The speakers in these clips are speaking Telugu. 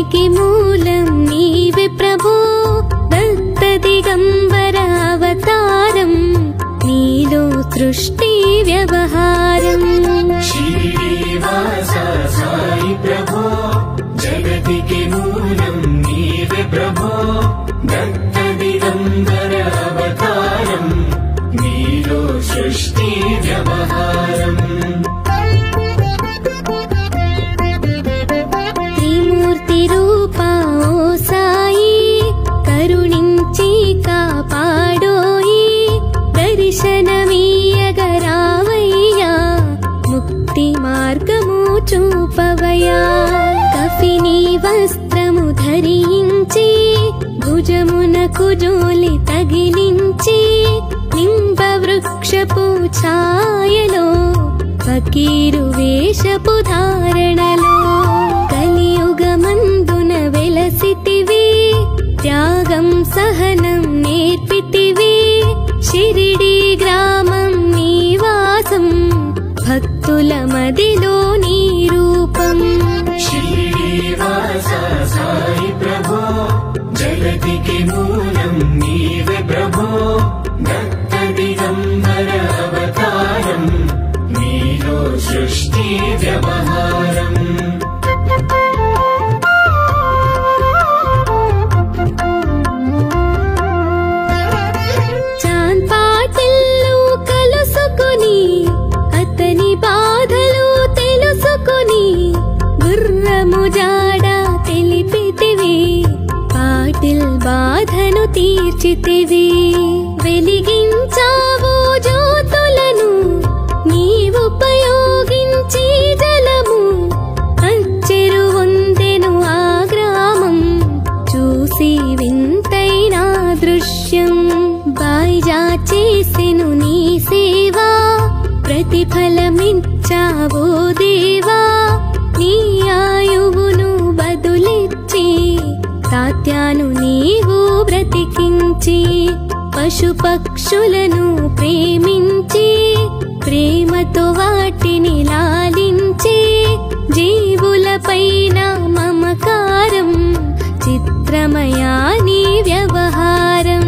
मूलम् नीवे प्रभो दल्पदिगम्बरावतारम् नीलो दृष्टि व्यवहारम्। श्रीदेवासायि प्रभा झटति किमूलम् नीव प्रभा दल्पदिगम्बरावतारम् नीलो सृष्टि व्यवहारम्। చూపవయా కఫిని వస్త్రము ధరించి భుజమునకు జోలి తగిలించి నింబ వృక్షపు ఛాయలో ఫకీరు వేషపు ధారణలో కలియుగమందున వెలసితివి త్యాగం సహనం నేర్పితివి షిరిడి గ్రామం నీవాసం భక్తుల మదిలో జగతికి మూలం నీ ప్రతిఫలమిచ్చావో దేవా నీ ఆయువును బదులిచ్చి తాత్యాను నీవు బ్రతికించి పశుపక్షులను ప్రేమించి ప్రేమతో వాటిని లాలించి జీవులపైన మమకారం చిత్రమయా నీ వ్యవహారం.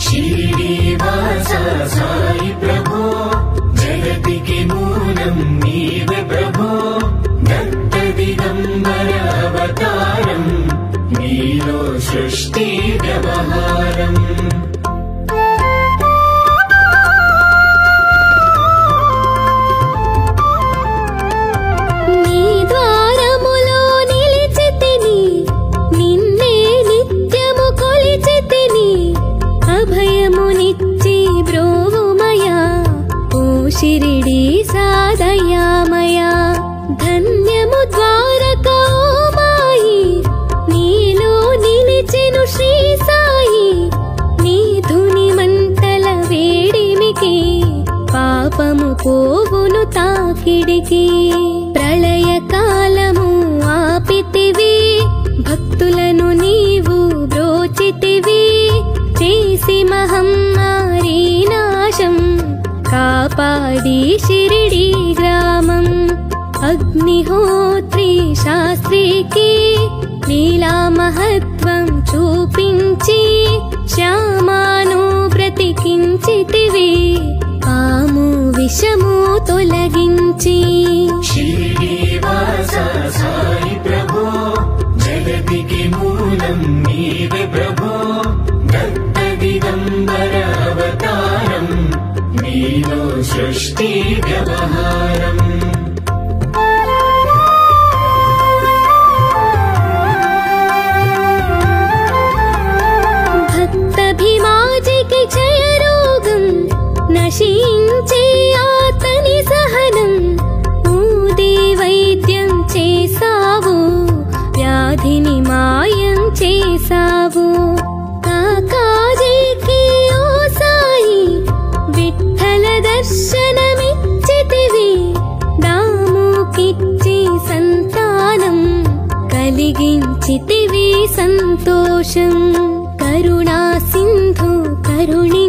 శ్రీనివాస పోవును తాకిడికి ప్రళయ కాలము ఆపితివి భక్తులను నీవు బ్రోచితివి చేసి మహమ్మారి నాశం కాపాడి షిరిడి గ్రామం అగ్నిహోత్రి శాస్త్రికి లీలా మహత్వం చూపించి శ్యామాను బ్రతికించితివి పాము విషము తొలగించి स्थितिवि सन्तोषम् करुणा सिन्धु करुणि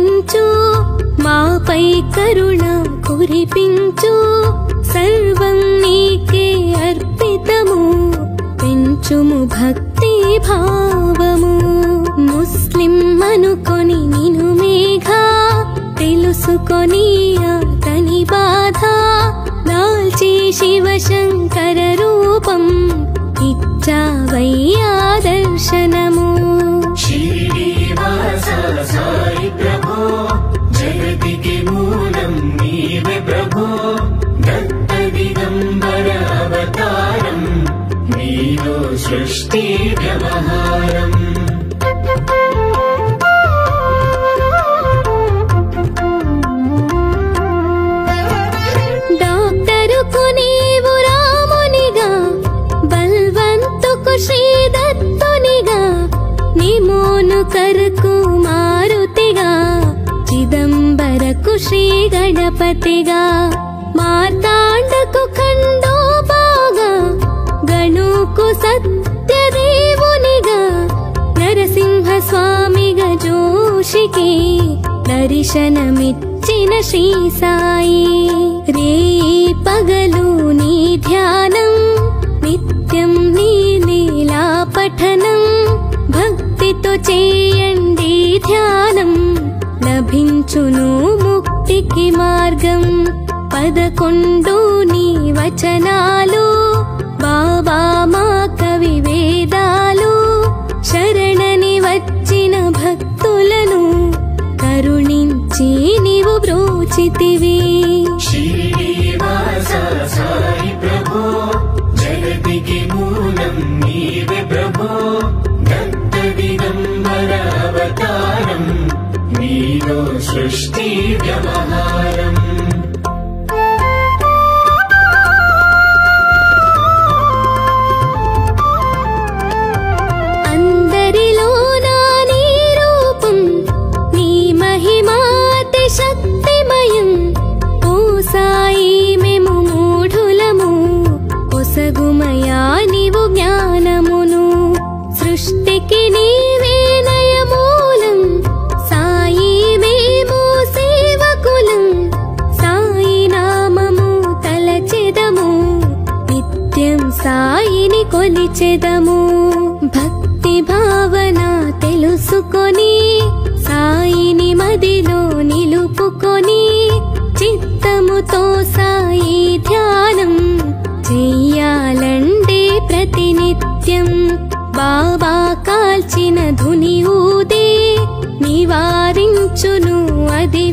श्री गणपतिगा माताण्डको खण्डोभाग गणोको सत्यदेग नरसिंहस्वामि गोषिके दरिशनमिच्छिन श्रीसाई रे पगलूनि ध्यानं नित्यं नी लीला पठनं भक्ति तु चेयं ध्यानं लभु नु పదకొండు నీ వచనాలు బాబా మా కవి వేదాలు. శరణని వచ్చిన భక్తులను కరుణించి నీవు బ్రోచితివి. శ్రీనివాస సాయి ప్రభో జగతికి మూలం నీవే ప్రభో. దత్త దిగంబర అవతారం నీలో సృష్టి వ్యవహారం. సాయిని కొలిచెదము భక్తి భావన తెలుసుకొని సాయిని మదిలో నిలుపుకొని చిత్తముతో సాయి ధ్యానం చెయ్యాలండే ప్రతినిత్యం. బాబా కాల్చిన ధుని ఊదే నివారించును అది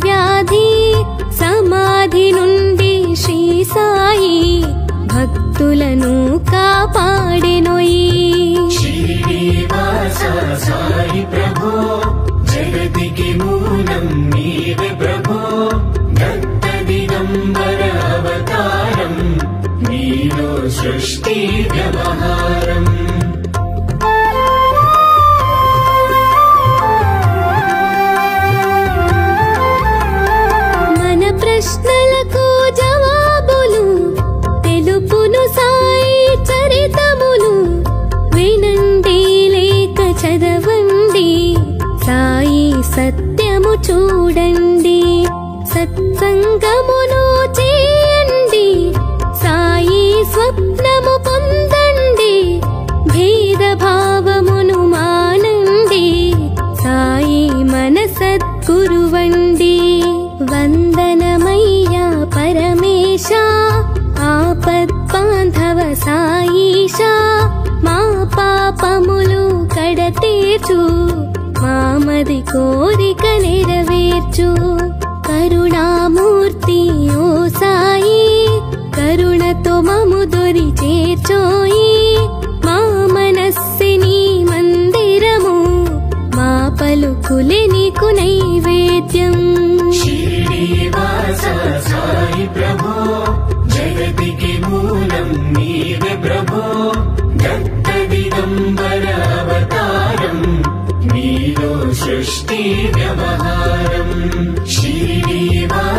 ചൂടൻ కోరిక నెరవేర్చు. కరుణామూర్తి ఓ సాయి కరుణతో మము దొరి చేర్చోయి. మా మనస్సిని మందిరము మా పలుకులే నీకు నైవేద్యం. సాయి ప్రభో జగతికి మూలం నీవే ప్రభో. ष्टिव्यवधारम् श्रीदेवासरसाहित